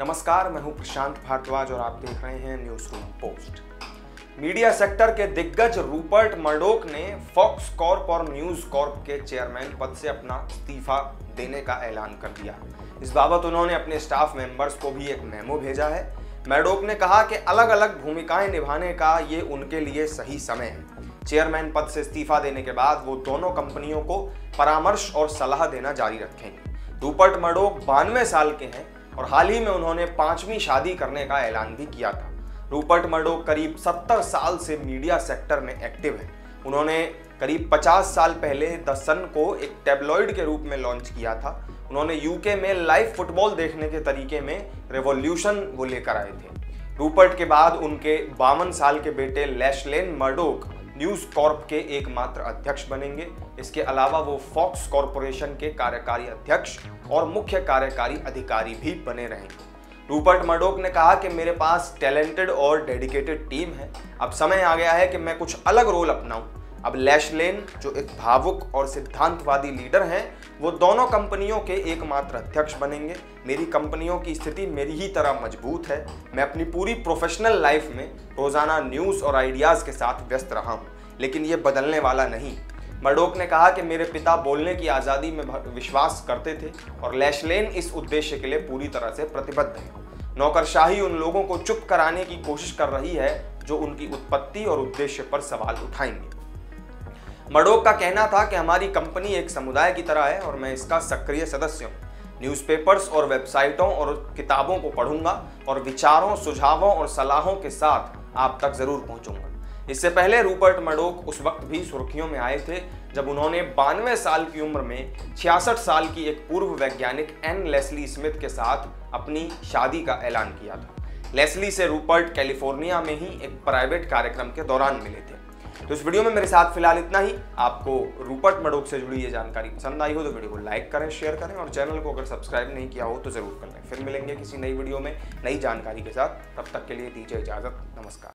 नमस्कार, मैं हूँ प्रशांत भारद्वाज और आप देख रहे हैं Newsroom post media sector के दिग्गज रूपर्ट मर्डोक ने फॉक्स कॉर्प और न्यूज़ कॉर्प के चेयरमैन पद से अपना इस्तीफा देने का ऐलान कर दिया। इस बाबत उन्होंने अपने स्टाफ मेंबर्स को भी एक मेमो भेजा है। मैडोक ने कहा कि अलग अलग भूमिकाएँ निभाने का ये उनके लिए सही समय है। चेयरमैन पद से इस्तीफा देने के बाद वो दोनों कंपनियों को परामर्श और सलाह देना जारी रखेंगे। रूपर्ट मर्डोक बानवे साल के हैं और हाल ही में उन्होंने पांचवी शादी करने का ऐलान भी किया था। रूपर्ट मर्डोक करीब 70 साल से मीडिया सेक्टर में एक्टिव है। उन्होंने करीब 50 साल पहले द सन को एक टेबलॉइड के रूप में लॉन्च किया था। उन्होंने यूके में लाइव फुटबॉल देखने के तरीके में रेवोल्यूशन वो लेकर आए थे। रूपर्ट के बाद उनके बावन साल के बेटे लेशलेन मर्डोक न्यूज़ कॉर्प के एकमात्र अध्यक्ष बनेंगे। इसके अलावा वो फॉक्स कॉरपोरेशन के कार्यकारी अध्यक्ष और मुख्य कार्यकारी अधिकारी भी बने रहेंगे। रूपर्ट मर्डोक ने कहा कि मेरे पास टैलेंटेड और डेडिकेटेड टीम है। अब समय आ गया है कि मैं कुछ अलग रोल अपनाऊं। अब लैशलेन, जो एक भावुक और सिद्धांतवादी लीडर हैं, वो दोनों कंपनियों के एकमात्र अध्यक्ष बनेंगे। मेरी कंपनियों की स्थिति मेरी ही तरह मज़बूत है। मैं अपनी पूरी प्रोफेशनल लाइफ में रोज़ाना न्यूज़ और आइडियाज़ के साथ व्यस्त रहा हूँ, लेकिन ये बदलने वाला नहीं। मर्डोक ने कहा कि मेरे पिता बोलने की आज़ादी में विश्वास करते थे और लैशलेन इस उद्देश्य के लिए पूरी तरह से प्रतिबद्ध है। नौकरशाही उन लोगों को चुप कराने की कोशिश कर रही है, जो उनकी उत्पत्ति और उद्देश्य पर सवाल उठाएँगे। मडोक का कहना था कि हमारी कंपनी एक समुदाय की तरह है और मैं इसका सक्रिय सदस्य हूँ। न्यूज़पेपर्स और वेबसाइटों और किताबों को पढ़ूँगा और विचारों, सुझावों और सलाहों के साथ आप तक ज़रूर पहुंचूँगा। इससे पहले रूपर्ट मडोक उस वक्त भी सुर्खियों में आए थे, जब उन्होंने बानवे साल की उम्र में छियासठ साल की एक पूर्व वैज्ञानिक एन लेस्ली स्मिथ के साथ अपनी शादी का ऐलान किया था। लेस्ली से रूपर्ट कैलिफ़ोर्निया में ही एक प्राइवेट कार्यक्रम के दौरान मिले थे। तो इस वीडियो में मेरे साथ फ़िलहाल इतना ही। आपको रूपट मडोक से जुड़ी ये जानकारी पसंद आई हो तो वीडियो को लाइक करें, शेयर करें और चैनल को अगर सब्सक्राइब नहीं किया हो तो ज़रूर कर लें। फिर मिलेंगे किसी नई वीडियो में नई जानकारी के साथ। तब तक के लिए दीजिए इजाज़त। नमस्कार।